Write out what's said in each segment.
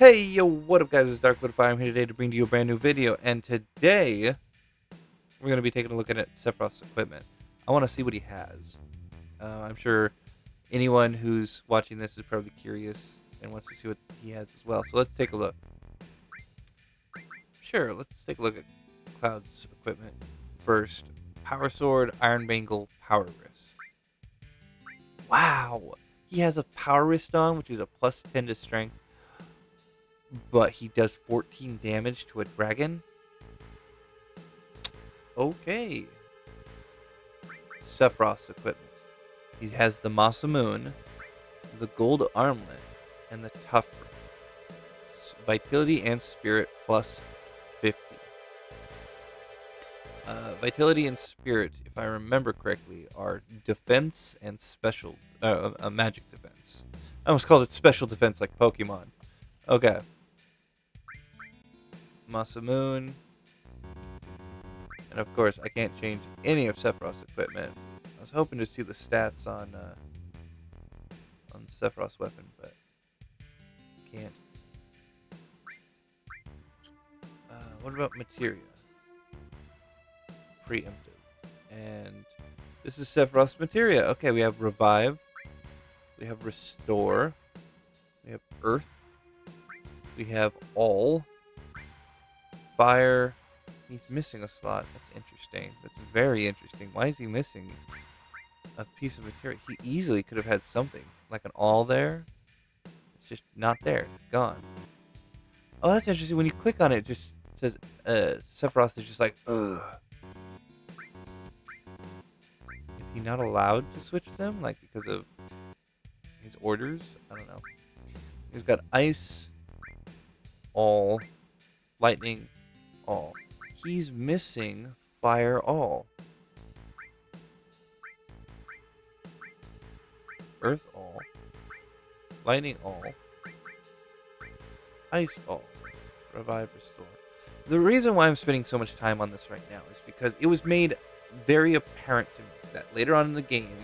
Hey, yo, what up, guys? It's Dark Lord of Fire. I'm here today to bring to you a brand new video, and today we're going to be taking a look at Sephiroth's equipment. I want to see what he has. Uh, I'm sure anyone who's watching this is probably curious and wants to see what he has as well. So let's take a look. Sure, let's take a look at Cloud's equipment first. Power Sword, Iron Bangle, Power Wrist. Wow! He has a Power Wrist on, which is a plus 10 to Strength but he does 14 damage to a dragon? Okay. Sephiroth's equipment. He has the Masamune, the gold armlet, and the tough Vitality and Spirit plus 50. Uh, Vitality and Spirit, if I remember correctly, are defense and special, uh, uh, magic defense. I almost called it special defense like Pokemon. Okay. Masamune. And of course, I can't change any of Sephiroth's equipment. I was hoping to see the stats on uh, on Sephiroth's weapon, but can't. Uh, what about materia? Preemptive. And this is Sephiroth's materia. Okay, we have revive. We have restore. We have earth. We have all fire. He's missing a slot. That's interesting. That's very interesting. Why is he missing a piece of material? He easily could have had something, like an all there. It's just not there. It's gone. Oh, that's interesting. When you click on it, it just says uh, Sephiroth is just like, ugh. Is he not allowed to switch them? Like, because of his orders? I don't know. He's got ice, all, lightning, all. He's missing fire all. Earth all. Lightning all. Ice all. Revive restore. The reason why I'm spending so much time on this right now is because it was made very apparent to me that later on in the game,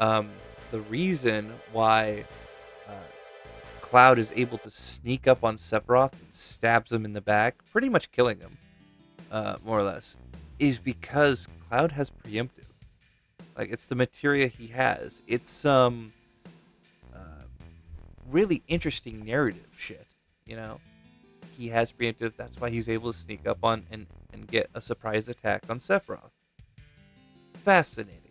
um, the reason why Cloud is able to sneak up on Sephiroth and stabs him in the back, pretty much killing him, uh, more or less, is because Cloud has preemptive. Like it's the materia he has. It's um uh, really interesting narrative shit. You know, he has preemptive. That's why he's able to sneak up on and and get a surprise attack on Sephiroth. Fascinating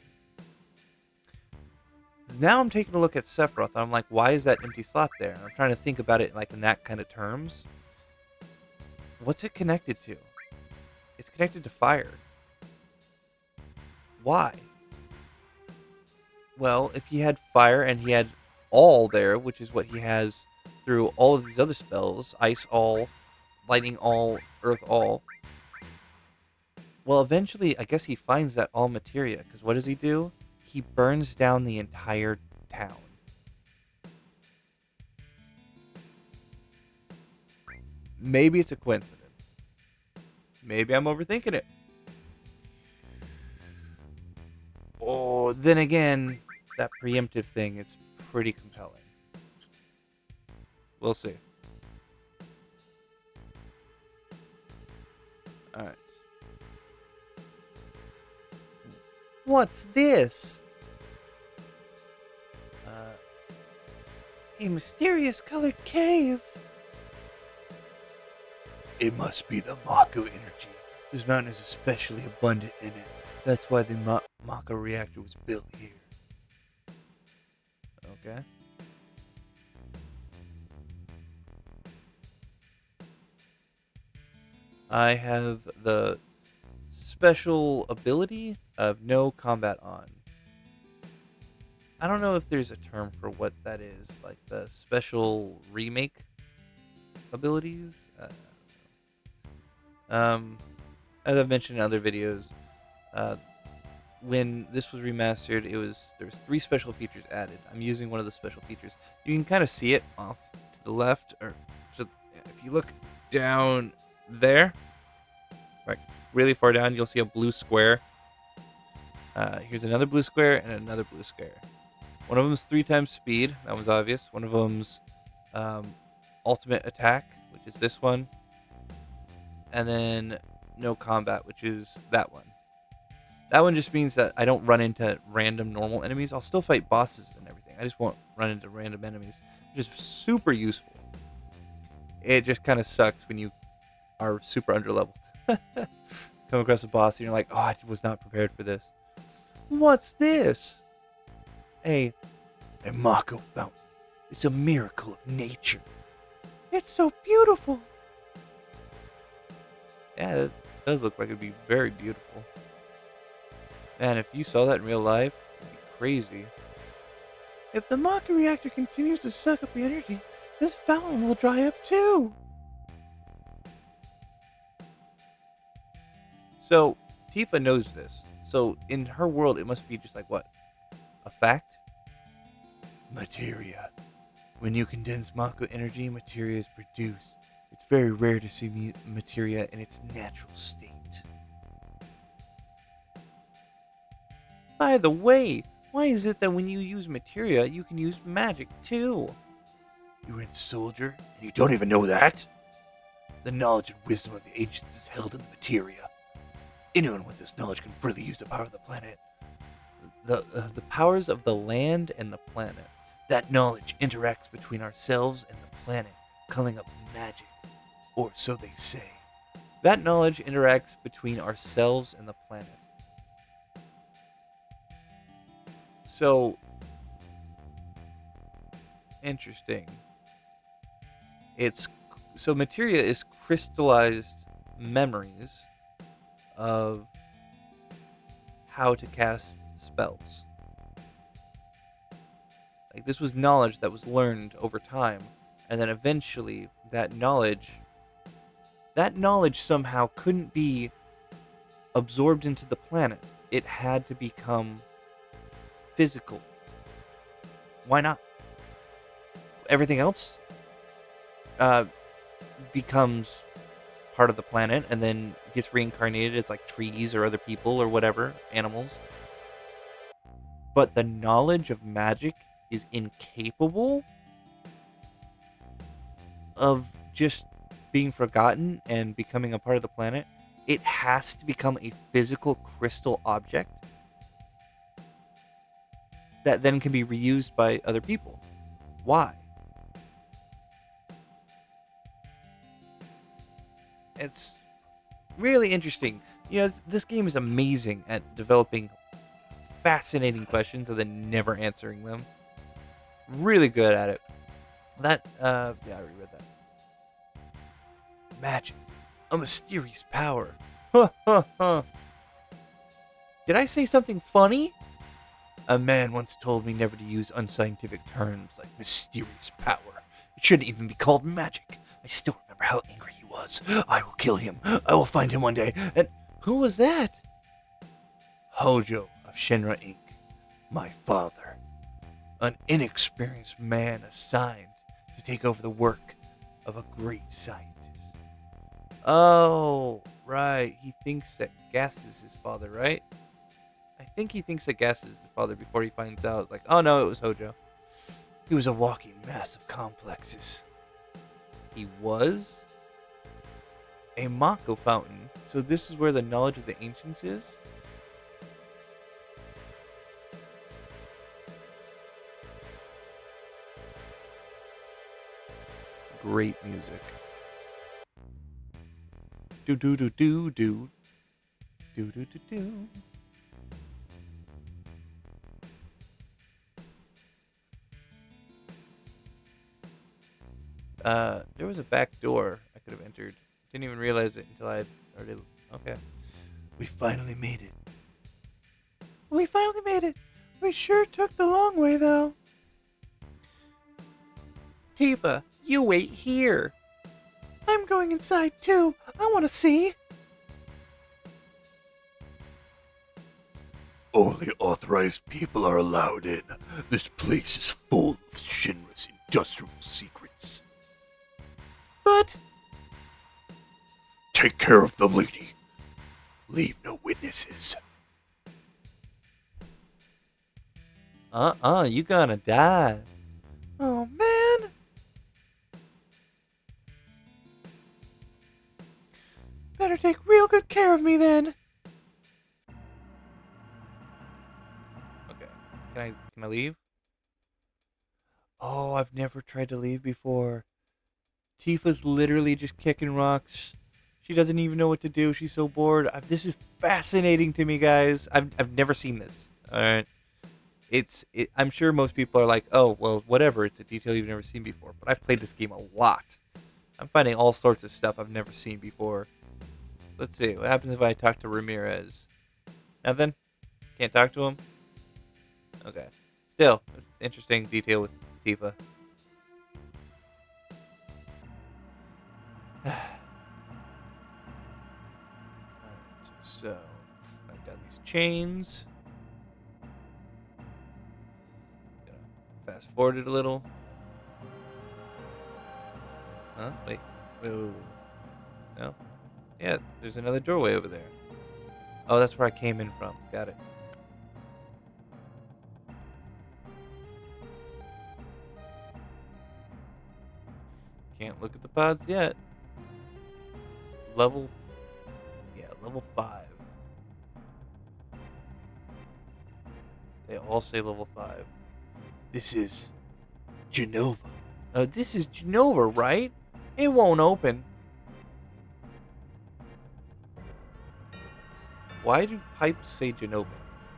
now I'm taking a look at Sephiroth, and I'm like, why is that empty slot there? And I'm trying to think about it like in that kind of terms. What's it connected to? It's connected to fire. Why? Well, if he had fire and he had all there, which is what he has through all of these other spells, ice all, lightning all, earth all. Well, eventually, I guess he finds that all materia, because what does he do? He burns down the entire town. Maybe it's a coincidence. Maybe I'm overthinking it. Oh, then again, that preemptive thing is pretty compelling. We'll see. Alright. What's this? Uh, a mysterious colored cave. It must be the Mako energy. This mountain is especially abundant in it. That's why the Ma- Mako reactor was built here. Okay. I have the special ability of no combat on. I don't know if there's a term for what that is, like the special remake abilities. Uh, um, as I've mentioned in other videos, uh, when this was remastered, it was there was three special features added. I'm using one of the special features. You can kind of see it off to the left, or if you look down there, right, really far down, you'll see a blue square. Uh, here's another blue square and another blue square. One of them's three times speed. That was obvious. One of them's um, ultimate attack, which is this one, and then no combat, which is that one. That one just means that I don't run into random normal enemies. I'll still fight bosses and everything. I just won't run into random enemies, which is super useful. It just kind of sucks when you are super underleveled. Come across a boss and you're like, oh, I was not prepared for this. What's this? A, a Mako fountain. It's a miracle of nature. It's so beautiful. Yeah, it does look like it'd be very beautiful. Man, if you saw that in real life, it'd be crazy. If the Mako reactor continues to suck up the energy, this fountain will dry up too. So, Tifa knows this. So, in her world, it must be just like what? A fact? Materia. When you condense Mako energy, materia is produced. It's very rare to see materia in its natural state. By the way, why is it that when you use materia, you can use magic too? You're a soldier, and you don't even know that? The knowledge and wisdom of the ancients is held in the materia. Anyone with this knowledge can freely use the power of the planet. The, uh, the powers of the land and the planet. That knowledge interacts between ourselves and the planet, calling up magic. Or so they say. That knowledge interacts between ourselves and the planet. So interesting. It's so materia is crystallized memories of how to cast spells. Like this was knowledge that was learned over time, and then eventually that knowledge that knowledge somehow couldn't be absorbed into the planet. It had to become physical. Why not? Everything else uh, becomes part of the planet and then gets reincarnated as like trees or other people or whatever, animals. But the knowledge of magic is incapable of just being forgotten and becoming a part of the planet. It has to become a physical crystal object that then can be reused by other people. Why? It's really interesting. You know, this game is amazing at developing fascinating questions and then never answering them. Really good at it. That, uh, yeah, I reread that. Magic. A mysterious power. Huh, huh, huh. Did I say something funny? A man once told me never to use unscientific terms like mysterious power. It shouldn't even be called magic. I still remember how angry he was. I will kill him. I will find him one day. And who was that? Hojo of Shinra Inc., my father. An inexperienced man assigned to take over the work of a great scientist. Oh, right. He thinks that Gast is his father, right? I think he thinks that Gast is his father before he finds out. It's like, oh no, it was Hojo. He was a walking mass of complexes. He was a Mako fountain. So this is where the knowledge of the ancients is. Great music. Do do do do do. Do do do do. Uh, there was a back door I could have entered. Didn't even realize it until I already. Okay. We finally made it. We finally made it. We sure took the long way, though. Tifa, you wait here. I'm going inside, too. I want to see. Only authorized people are allowed in. This place is full of Shinra's industrial secrets. But. Take care of the lady. Leave no witnesses. Uh uh, you gonna die. Oh man. Better take real good care of me then. Okay. Can I can I leave? Oh, I've never tried to leave before. Tifa's literally just kicking rocks. She doesn't even know what to do. She's so bored. i this is fascinating to me, guys. I've I've never seen this. All right. It's it, I'm sure most people are like, "Oh, well, whatever. It's a detail you've never seen before." But I've played this game a lot. I'm finding all sorts of stuff I've never seen before. Let's see. What happens if I talk to Ramirez? Nothing? Can't talk to him? Okay. Still, interesting detail with Tifa. so, I've got these chains. Fast forward it a little. Huh? Wait. Wait, No? Yeah, there's another doorway over there. Oh, that's where I came in from. Got it. Can't look at the pods yet. Level... Yeah, level 5. They all say level 5. This is... Jenova. Uh, this is Jenova, right? It won't open. Why do pipes say Jenova?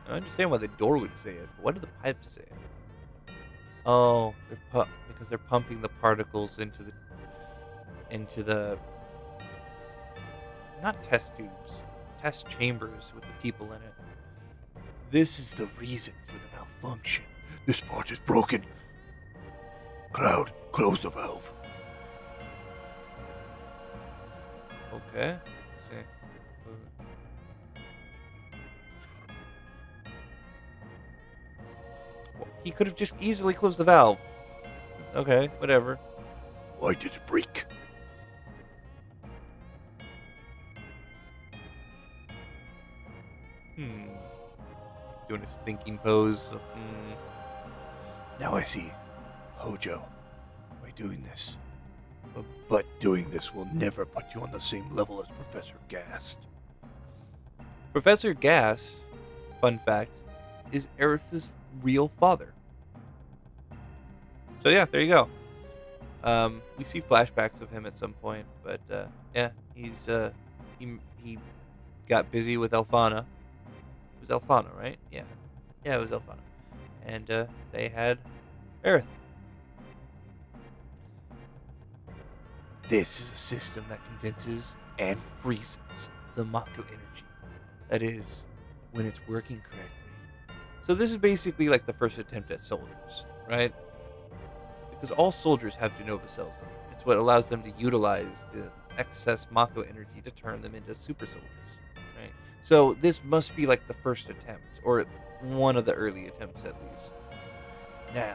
I understand why the door would say it, but what do the pipes say? Oh, they're pu- because they're pumping the particles into the into the not test tubes, test chambers with the people in it. This is the reason for the malfunction. This part is broken. Cloud, close the valve. Okay. see. Uh, He could have just easily closed the valve. Okay, whatever. Why did it break? Hmm. Doing his thinking pose. Hmm. Now I see. Hojo, by doing this. But doing this will never put you on the same level as Professor Gast. Professor Gast, fun fact, is Aerith's real father. So yeah, there you go. Um, we see flashbacks of him at some point, but uh, yeah, he's uh, he he got busy with Alphana. It was Alphana, right? Yeah, yeah, it was Alphana, and uh, they had Aerith. This is a system that condenses and freezes the Mako energy. That is, when it's working correctly. So this is basically like the first attempt at soldiers, right? Because all soldiers have Jenova cells in them. It's what allows them to utilize the excess Mako energy to turn them into super soldiers, right? So this must be like the first attempt, or one of the early attempts at least. Now,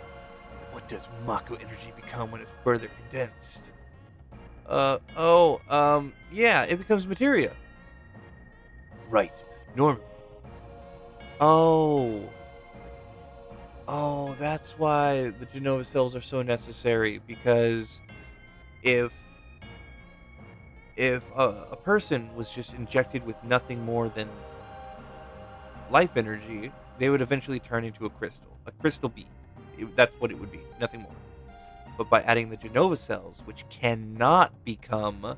what does Mako energy become when it's further condensed? Uh, oh, um, yeah, it becomes materia. Right, normal. Oh. Oh, that's why the Jenova cells are so necessary, because if if a, a person was just injected with nothing more than life energy, they would eventually turn into a crystal, a crystal being. It, that's what it would be, nothing more but by adding the Jenova cells, which cannot become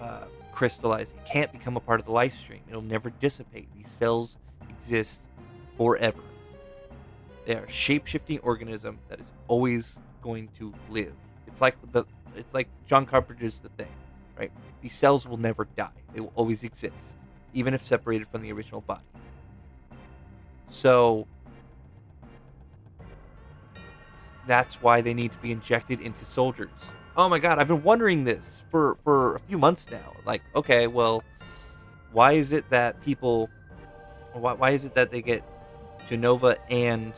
uh, crystallized, it can't become a part of the life stream. It'll never dissipate. These cells exist forever. They are a shape-shifting organism that is always going to live. It's like the it's like John Carpenter's The Thing, right? These cells will never die. They will always exist, even if separated from the original body. So that's why they need to be injected into soldiers. Oh my god, I've been wondering this for for a few months now. Like, okay, well, why is it that people why, why is it that they get Jenova and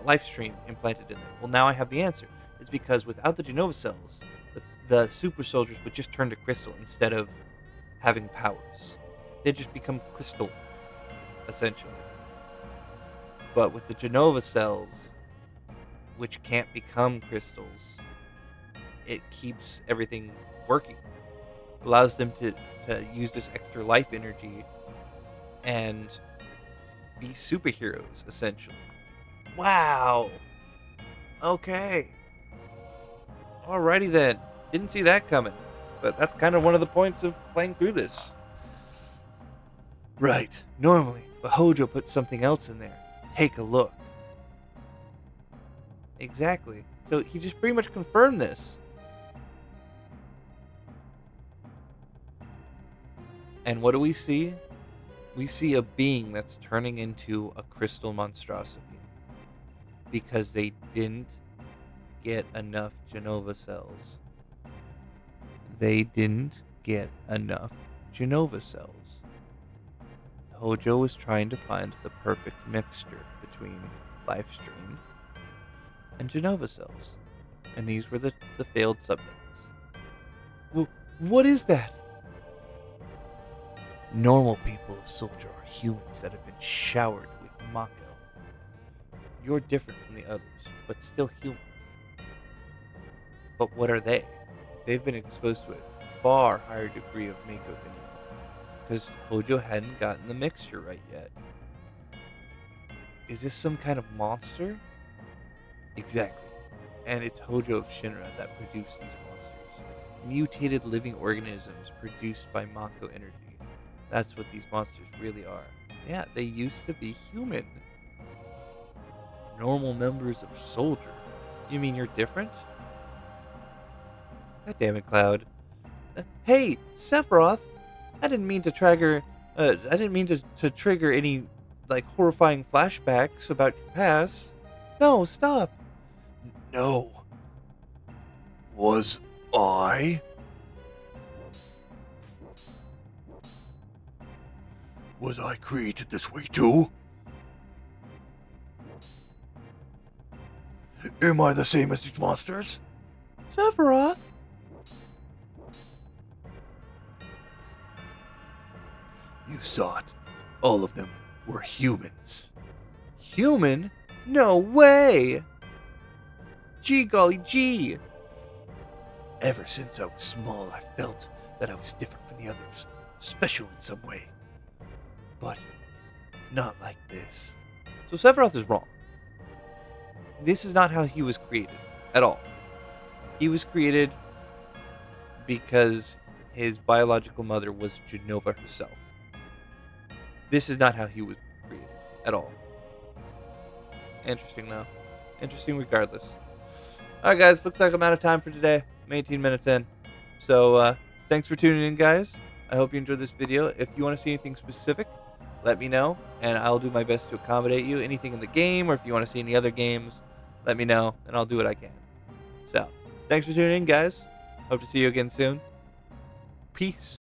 uh, Lifestream implanted in them? Well, now I have the answer. It's because without the Jenova cells, the, the super soldiers would just turn to crystal instead of having powers. They just become crystal, essentially. But with the Jenova cells, which can't become crystals, it keeps everything working. allows them to, to use this extra life energy and be superheroes, essentially. Wow. Okay. Alrighty then. Didn't see that coming. But that's kind of one of the points of playing through this. Right, normally, but Hojo put something else in there. Take a look. Exactly. So he just pretty much confirmed this. And what do we see? We see a being that's turning into a crystal monstrosity. Because they didn't get enough Jenova cells. They didn't get enough Jenova cells. Hojo was trying to find the perfect mixture between Lifestream and Jenova cells. And these were the, the failed subjects. What is that? Normal people of Soldier are humans that have been showered with Mako. You're different from the others, but still human. But what are they? They've been exposed to a far higher degree of Mako than you because Hojo hadn't gotten the mixture right yet. Is this some kind of monster? Exactly. And it's Hojo of Shinra that produced these monsters. Mutated living organisms produced by Mako energy. That's what these monsters really are. Yeah, they used to be human. Normal members of Soldier. You mean you're different? God damn it, Cloud. Uh, hey, Sephiroth! I didn't mean to trigger. Uh, I didn't mean to, to trigger any like horrifying flashbacks about your past. No, stop. No. Was I? Was I created this way too? Am I the same as these monsters? Sephiroth. You saw it. All of them were humans. Human? No way! Gee golly gee! Ever since I was small, I felt that I was different from the others, special in some way. But not like this. So Sephiroth is wrong. This is not how he was created at all. He was created because his biological mother was Jenova herself. This is not how he was created at all. Interesting though. Interesting regardless. Alright guys, looks like I'm out of time for today. I'm 18 minutes in. So uh, thanks for tuning in guys. I hope you enjoyed this video. If you want to see anything specific, let me know and I'll do my best to accommodate you. Anything in the game or if you want to see any other games, let me know and I'll do what I can. So, thanks for tuning in guys. Hope to see you again soon. Peace.